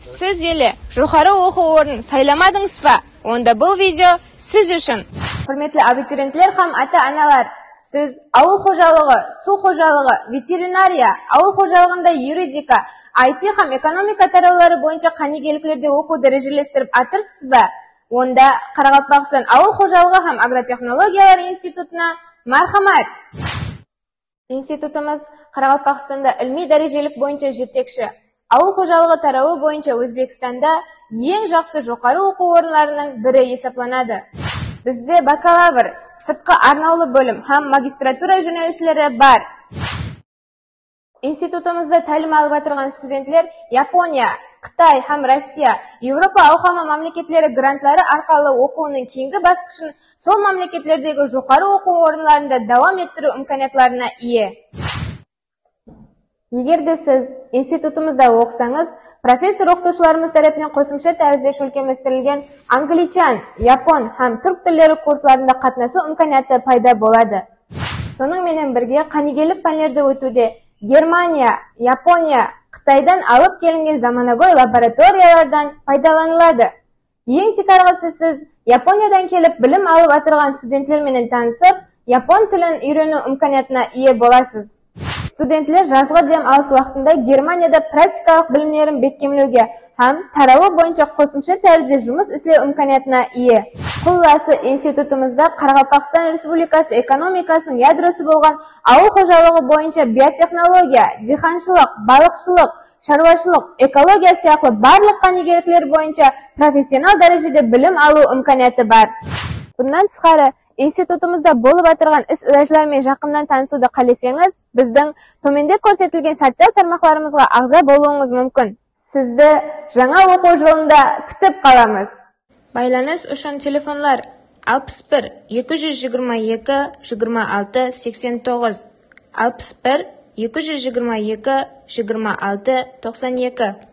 сіз елі жоғары оқу орнын сайламадыңыз ба? Онда бұл видео сіз үшін. Құрметті абитуриенттер һәм ата аналар сіз ауыл қожалығы су қожалығы ветеринария ауыл қожалығында юридика IT һәм экономика тараулары бойынша қанегеліклерде оқу дәрежелестіріп атырсыз ба? Онда қарақалпақстан ауыл қожалығы һәм агротехнологиялар институтына мархамат! Институтымыз қарақалпақстанда ілми дәрежелік бойынша жетекші. Ауыл қожалығы тарауы бойынша өзбекстанда ең жақсы жоғары оқу орындарының бірі есептелінеді бізде бакалавр сыртқы арнаулы бөлім һәм магистратура жөнелтістері бар. Институтымызда тәлім алып жатырған студенттер япония қытай һәм россия еуропа ауқымы мемлекеттері гранттары арқылы оқуының кейінгі басқышын сол мемлекеттердегі жоғары оқу орындарында давам еттіру имканиятларына ие. Егер де сіз институтымызда оқысаңыз профессор оқытушыларымыз тарапынан қосымша тәрізде шөлкеместірілген англичан япон һәм түрк тілдері курсларында қатынасу имканияты пайда болады. Соның менен бірге қанегелік пәндерді өтуде германия япония қытайдан алып келінген заманауи лабораториялардан пайдаланылады. Ең текарғысы сіз япониядан келіп білім алып жатырған студенттерменен танысып япон тілін үйрену имканиятына ие боласыз. Студенттер жазғы дем алыс уақытында германияда практикалық білімдерін бекемдеуге һәм тарауы бойынша қосымша тәрізде жұмыс істеу имканиятына ие. Құлласы институтымызда қарақалпақстан республикасы экономикасының ядросы болған ауыл қожалығы бойынша биотехнология диқаншылық балықшылық шаруашылық экология сияқты барлық қанегерліктер бойынша профессионал дәрежеде білім алу имканияты бар. Бұдан тысқары институтымызда болып жатырған іс уәжлермен жақыннан танысуды қалесеңіз біздің төменде көрсетілген социал тармақларымызға ағза болуыңыз мүмкін. Сізді жаңа оқу жылында күтіп қаламыз. Байланыс үшін телефонлар 61 222 26 89 61 222 26 92